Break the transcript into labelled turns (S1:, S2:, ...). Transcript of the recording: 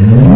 S1: Yeah.